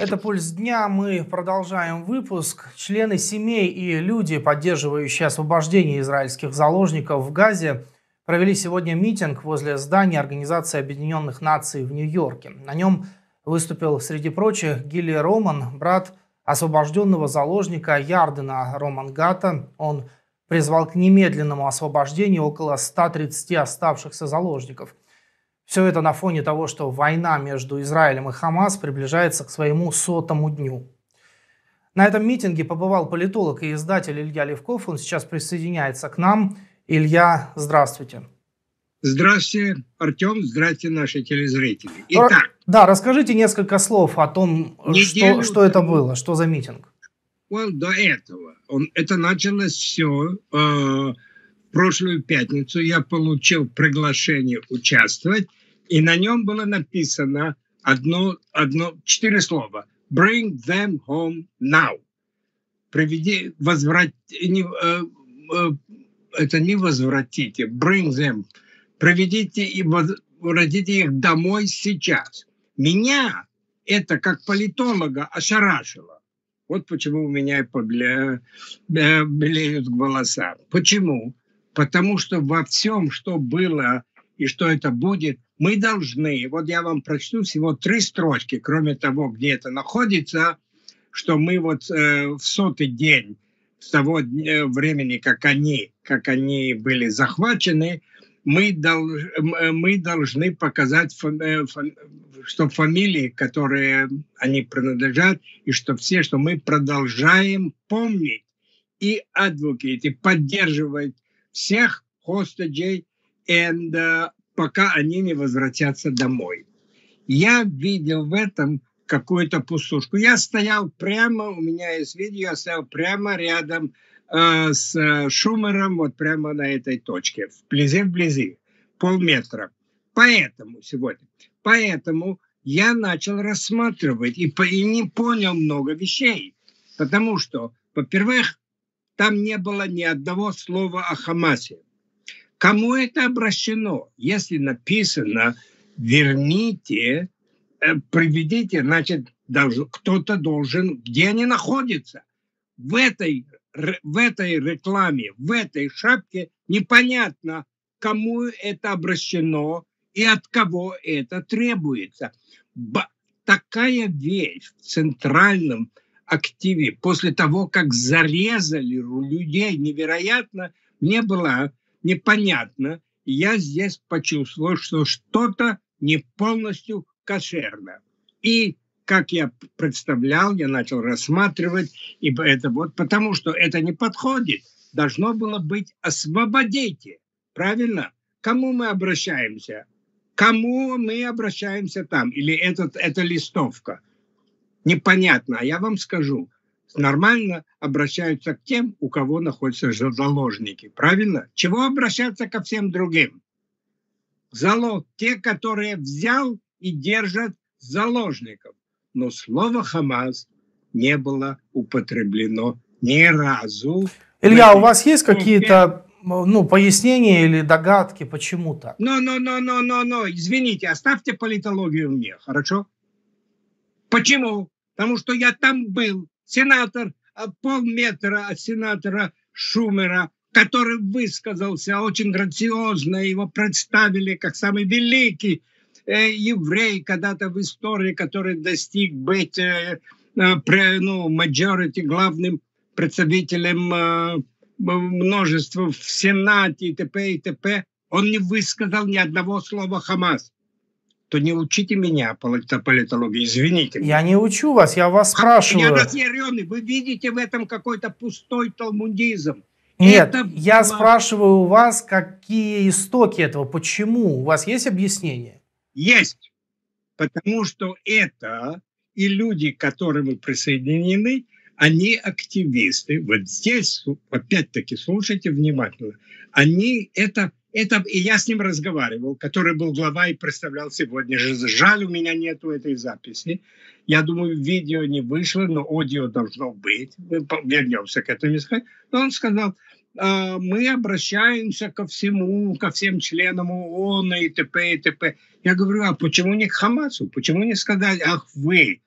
Это «Пульс дня». Мы продолжаем выпуск. Члены семей и люди, поддерживающие освобождение израильских заложников в Газе, провели сегодня митинг возле здания Организации Объединенных Наций в Нью-Йорке. На нем выступил, среди прочих, Гилли Роман, брат освобожденного заложника Ярдена Роман Гата. Он призвал к немедленному освобождению около 130 оставшихся заложников. Все это на фоне того, что война между Израилем и Хамас приближается к своему сотому дню. На этом митинге побывал политолог и издатель Илья Левков. Он сейчас присоединяется к нам. Илья, здравствуйте. Здравствуйте, Артем. Здравствуйте, наши телезрители. Итак. Да, расскажите несколько слов о том, что, что это было, что за митинг. Well, до этого. Он, это началось все э, прошлую пятницу. Я получил приглашение участвовать, и на нем было написано одно, одно, четыре слова. Bring them home now. Приведи, возврат, не, э, э, это не возвратите, bring them, проведите и возвратите их домой сейчас. Меня это как политолога ошарашило. Вот почему у меня побля... Э, белеют голоса. Почему? Потому что во всем, что было и что это будет, мы должны, вот я вам прочту всего три строчки, кроме того, где это находится, что мы вот э, в сотый день с того э, времени, как они, как они были захвачены, мы, дол, э, мы должны показать, э, что фамилии, которые они принадлежат, и что все, что мы продолжаем помнить и адвокейт, и поддерживать всех хостаджей, uh, пока они не возвратятся домой. Я видел в этом какую-то пустушку. Я стоял прямо, у меня есть видео, я стоял прямо рядом э, с э, Шумером, вот прямо на этой точке, вблизи-вблизи, полметра. Поэтому сегодня, поэтому я начал рассматривать и, и не понял много вещей. Потому что, во-первых, там не было ни одного слова о Хамасе. Кому это обращено? Если написано «верните Э, приведите, значит, кто-то должен, где они находятся. В этой, в этой рекламе, в этой шапке непонятно, кому это обращено и от кого это требуется. Б такая вещь в центральном активе после того, как зарезали людей невероятно, мне было непонятно. Я здесь почувствовал, что что-то не полностью кошерно. И как я представлял, я начал рассматривать, и это вот потому, что это не подходит. Должно было быть освободите. Правильно? Кому мы обращаемся? Кому мы обращаемся там? Или этот, это листовка? Непонятно. А я вам скажу. Нормально обращаются к тем, у кого находятся заложники. Правильно? Чего обращаться ко всем другим? Залог. Те, которые взял и держат заложников. Но слово «Хамас» не было употреблено ни разу. Илья, у вас есть какие-то ну, пояснения или догадки, почему так? Но, но, но, но, но, но, извините, оставьте политологию мне, хорошо? Почему? Потому что я там был, сенатор, а полметра от сенатора Шумера, который высказался очень грациозно, его представили как самый великий Э, еврей когда-то в истории, который достиг быть э, э, ну, majority, главным представителем множества в Сенате и т.п. и т.п., он не высказал ни одного слова «Хамас» то не учите меня политологии, извините. Я не учу вас, я вас спрашиваю. Я разъяренный, вы видите в этом какой-то пустой талмудизм. Нет, Это я спрашиваю у вас, какие истоки этого, почему, у вас есть объяснение? Есть. Потому что это и люди, к которым мы присоединены, они активисты. Вот здесь, опять-таки, слушайте внимательно. Они это, это, и я с ним разговаривал, который был глава и представлял сегодня. Жаль, у меня нету этой записи. Я думаю, видео не вышло, но аудио должно быть. Мы вернемся к этому. Но он сказал, а, мы обращаемся ко всему, ко всем членам ООН и т.п. и т.п. Я говорю, а почему не к Хамасу? Почему не сказать, ах вы,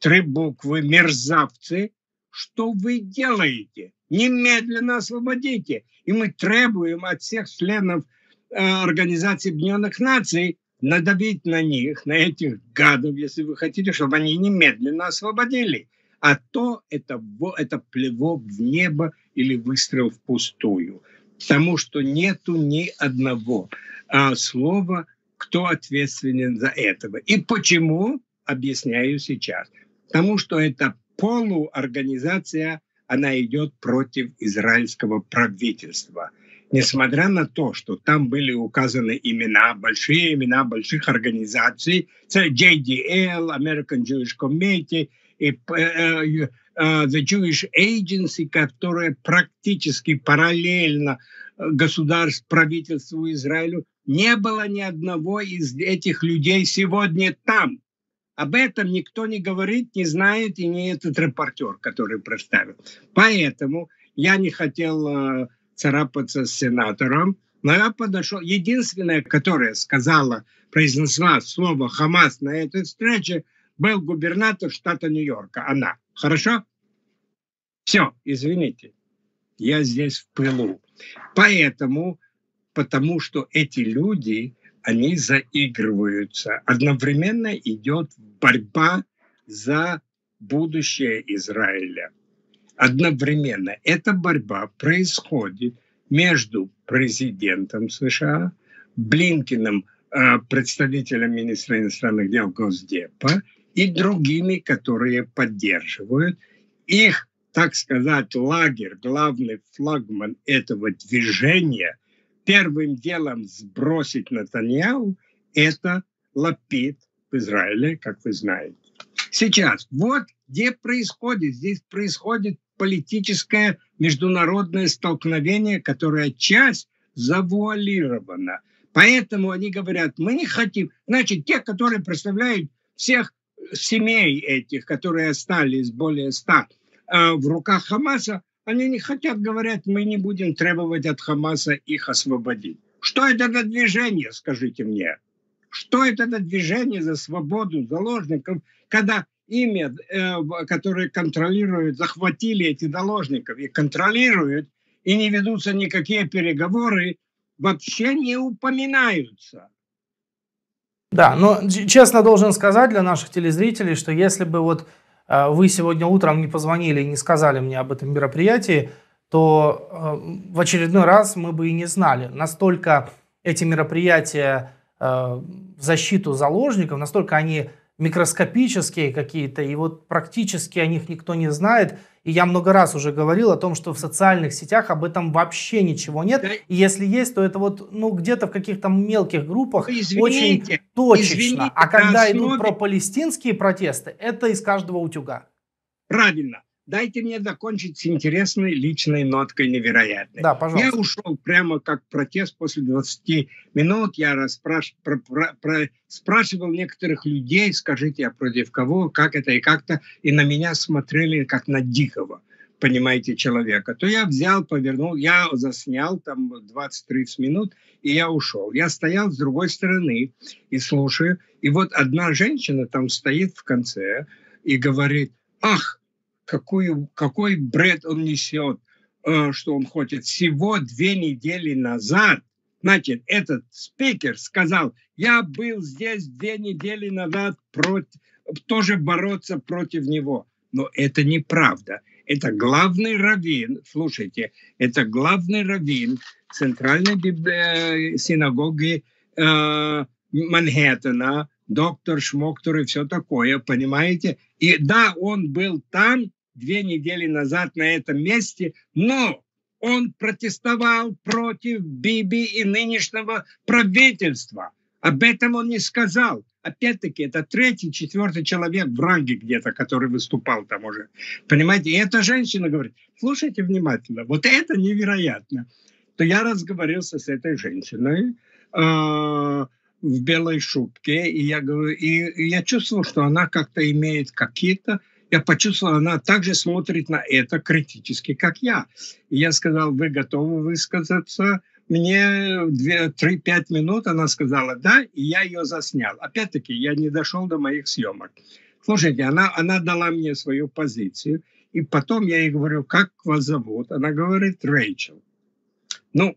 три буквы «мерзавцы», что вы делаете? Немедленно освободите. И мы требуем от всех членов э, Организации Объединенных Наций надавить на них, на этих гадов, если вы хотите, чтобы они немедленно освободили. А то это, это плевок в небо или выстрел впустую. Потому что нету ни одного а, слова, кто ответственен за этого. И почему, объясняю сейчас. Потому что это полуорганизация, она идет против израильского правительства – несмотря на то, что там были указаны имена, большие имена больших организаций, JDL, American Jewish Committee и uh, The Jewish Agency, которая практически параллельно государству, правительству Израилю, не было ни одного из этих людей сегодня там. Об этом никто не говорит, не знает, и не этот репортер, который представил. Поэтому я не хотел царапаться с сенатором. Но я подошел. Единственная, которая сказала, произнесла слово «Хамас» на этой встрече, был губернатор штата Нью-Йорка. Она. Хорошо? Все, извините. Я здесь в пылу. Поэтому, потому что эти люди, они заигрываются. Одновременно идет борьба за будущее Израиля одновременно эта борьба происходит между президентом США, Блинкиным, э, представителем министра иностранных дел Госдепа и другими, которые поддерживают их, так сказать, лагерь, главный флагман этого движения, первым делом сбросить Натаньяу, это Лапид в Израиле, как вы знаете. Сейчас, вот где происходит, здесь происходит политическое международное столкновение, которое часть завуалирована. Поэтому они говорят, мы не хотим. Значит, те, которые представляют всех семей этих, которые остались более ста э, в руках Хамаса, они не хотят, говорят, мы не будем требовать от Хамаса их освободить. Что это за движение, скажите мне? Что это за движение за свободу заложников, когда ими, э, которые контролируют, захватили эти заложников и контролируют, и не ведутся никакие переговоры, вообще не упоминаются. Да, но честно должен сказать для наших телезрителей, что если бы вот вы сегодня утром не позвонили и не сказали мне об этом мероприятии, то э, в очередной раз мы бы и не знали. Настолько эти мероприятия в защиту заложников, настолько они микроскопические какие-то, и вот практически о них никто не знает. И я много раз уже говорил о том, что в социальных сетях об этом вообще ничего нет. И если есть, то это вот ну, где-то в каких-то мелких группах извините, очень точечно. Извините, а когда основе... идут про палестинские протесты, это из каждого утюга. Правильно дайте мне закончить с интересной личной ноткой невероятной. Да, пожалуйста. Я ушел прямо как протест после 20 минут. Я расспраш... про... Про... Про... спрашивал некоторых людей, скажите, а против кого, как это и как-то, и на меня смотрели как на дикого понимаете, человека, то я взял, повернул, я заснял там 20-30 минут, и я ушел. Я стоял с другой стороны и слушаю, и вот одна женщина там стоит в конце и говорит, ах, какой, какой бред он несет, э, что он хочет. Всего две недели назад, значит, этот спикер сказал, я был здесь две недели назад против, тоже бороться против него. Но это неправда. Это главный раввин, слушайте, это главный раввин Центральной э, синагоги э, Манхэттена, доктор Шмоктор и все такое, понимаете? И да, он был там, две недели назад на этом месте, но он протестовал против Биби и нынешнего правительства. Об этом он не сказал. Опять-таки, это третий, четвертый человек в ранге где-то, который выступал там уже. Понимаете? И эта женщина говорит, слушайте внимательно, вот это невероятно. То я разговорился с этой женщиной э, в белой шубке, и я, говорю, и, и я чувствовал, что она как-то имеет какие-то я почувствовал, она также смотрит на это критически, как я. И я сказал, вы готовы высказаться? Мне 3-5 минут она сказала «да», и я ее заснял. Опять-таки, я не дошел до моих съемок. Слушайте, она, она дала мне свою позицию, и потом я ей говорю, как вас зовут? Она говорит, Рэйчел. Ну,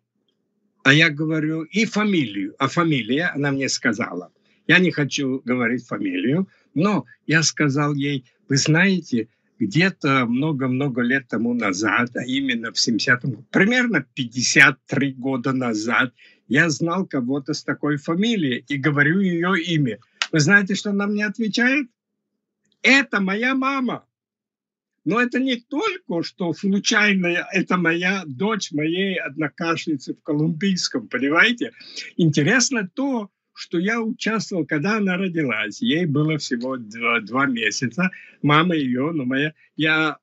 а я говорю, и фамилию. А фамилия, она мне сказала. Я не хочу говорить фамилию, но я сказал ей, вы знаете, где-то много-много лет тому назад, а именно в 70-м, примерно 53 года назад, я знал кого-то с такой фамилией и говорю ее имя. Вы знаете, что она мне отвечает? Это моя мама. Но это не только, что случайно это моя дочь моей однокашницы в Колумбийском, понимаете? Интересно то, что я участвовал, когда она родилась. Ей было всего два, два месяца. Мама ее, ну моя, я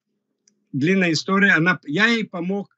длинная история, она, я ей помог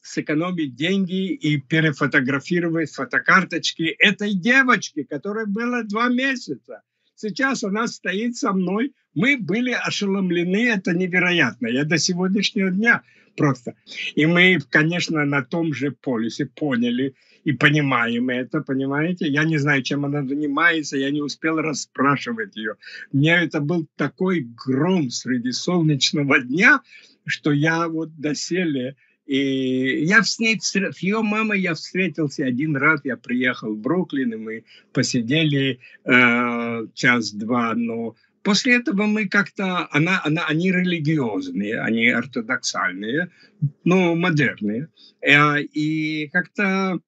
сэкономить деньги и перефотографировать фотокарточки этой девочки, которой было два месяца. Сейчас она стоит со мной. Мы были ошеломлены, это невероятно. Я до сегодняшнего дня просто. И мы, конечно, на том же полюсе поняли и понимаем это, понимаете? Я не знаю, чем она занимается, я не успел расспрашивать ее. Мне это был такой гром среди солнечного дня, что я вот доселе и я с ней, с ее мамой я встретился один раз, я приехал в Бруклин, и мы посидели э, час-два, но после этого мы как-то, она, она, они религиозные, они ортодоксальные, но модерные, э, и как-то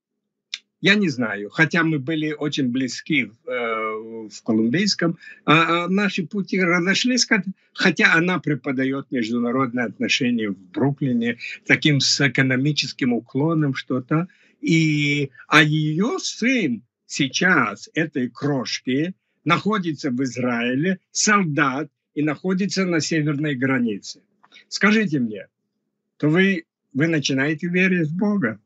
я не знаю, хотя мы были очень близки э, в колумбийском, а, а наши пути разошлись, хотя она преподает международные отношения в Бруклине, таким с экономическим уклоном что-то. И, а ее сын сейчас, этой крошки, находится в Израиле, солдат, и находится на северной границе. Скажите мне, то вы, вы начинаете верить в Бога?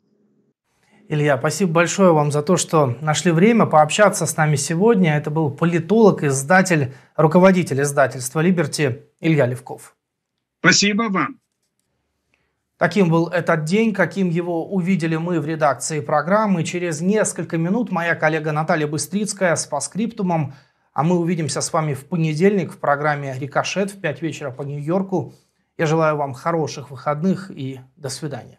Илья, спасибо большое вам за то, что нашли время пообщаться с нами сегодня. Это был политолог, издатель, руководитель издательства «Либерти» Илья Левков. Спасибо вам. Таким был этот день, каким его увидели мы в редакции программы. Через несколько минут моя коллега Наталья Быстрицкая с паскриптумом. А мы увидимся с вами в понедельник в программе «Рикошет» в 5 вечера по Нью-Йорку. Я желаю вам хороших выходных и до свидания.